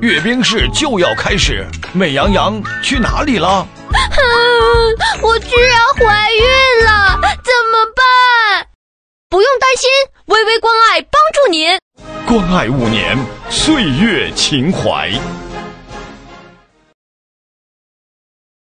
阅兵式就要开始，美羊羊去哪里了？我居然怀孕了，怎么办？不用担心，微微关爱帮助您，关爱五年，岁月情怀。